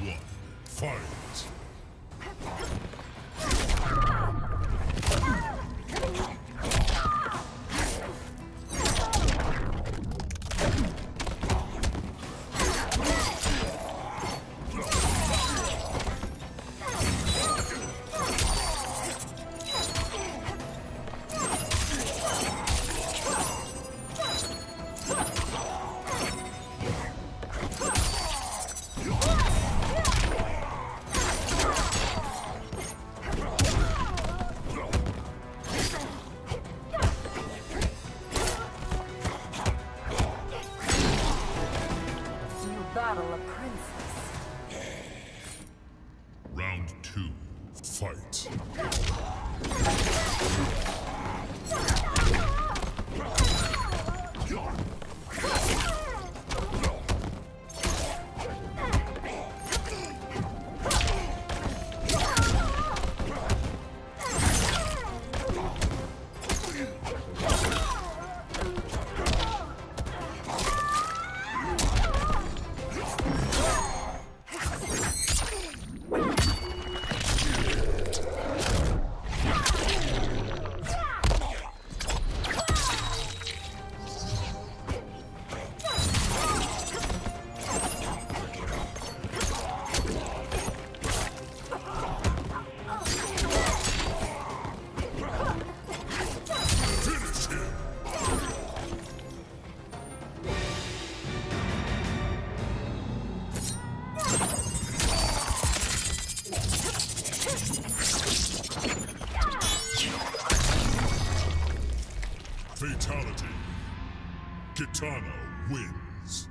One, fight! Battle a princess. Round two. Fight! Fatality. Kitana wins.